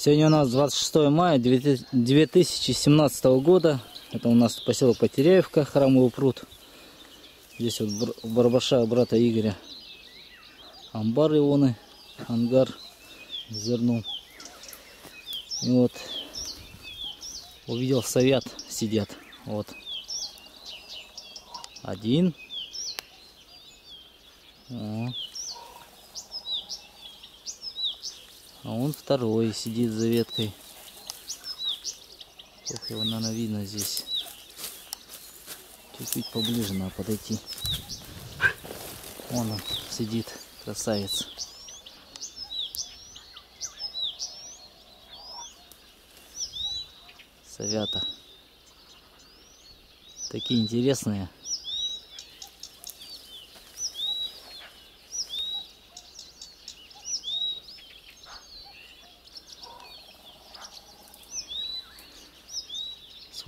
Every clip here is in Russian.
Сегодня у нас 26 мая 2017 года. Это у нас поселок Потеряевка, храмовый пруд. Здесь вот барбаша брата Игоря. Амбар ионы, ангар зерном. И вот увидел совят сидят. Вот. Один. А он второй сидит за веткой. Ох, его, наверное, видно здесь. Чуть-чуть поближе надо подойти. Вон он сидит, красавец. Совята. Такие интересные.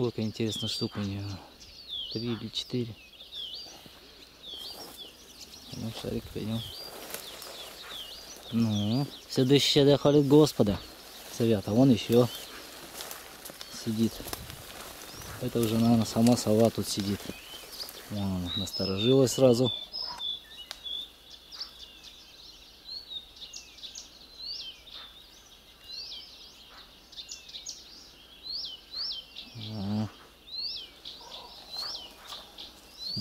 Сколько интересно штук у нее. Три или четыре. Ну, шарик пойдем. Ну, следующее дохвалит Господа. Совета. Вон еще сидит. Это уже, наверное, сама сова тут сидит. Вон она насторожилась сразу.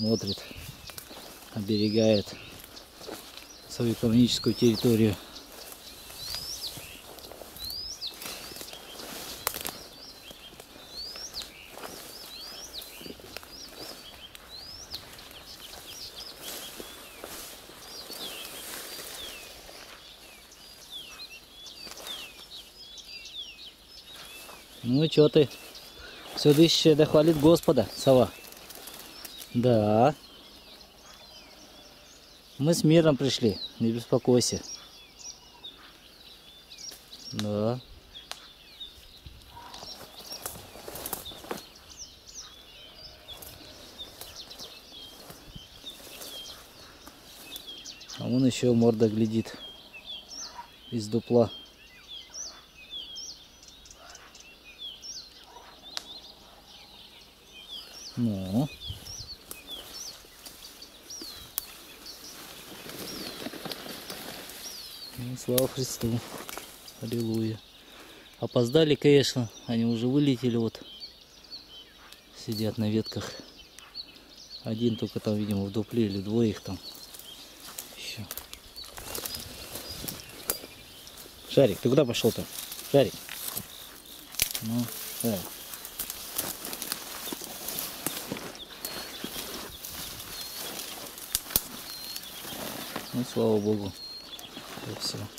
Смотрит, оберегает свою экономическую территорию. Ну и что ты? Все дыще да хвалит Господа, сова. Да. Мы с миром пришли, не беспокойся. Да. А вон еще морда глядит из дупла. Ну. Слава Христу. Аллилуйя. Опоздали, конечно. Они уже вылетели вот. Сидят на ветках. Один только там, видимо, в дупле или двое их там. Еще. Шарик, ты куда пошел-то? Шарик. Ну, Шарик. Ну, слава Богу. И все.